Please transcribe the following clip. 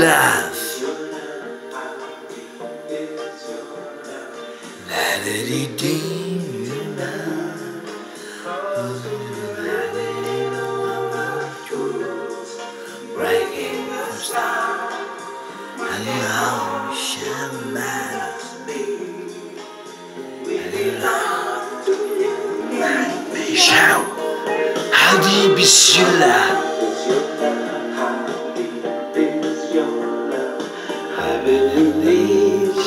love? Let it deep your love. Breaking your star. And you know شاو هذه بالشلة I've been in these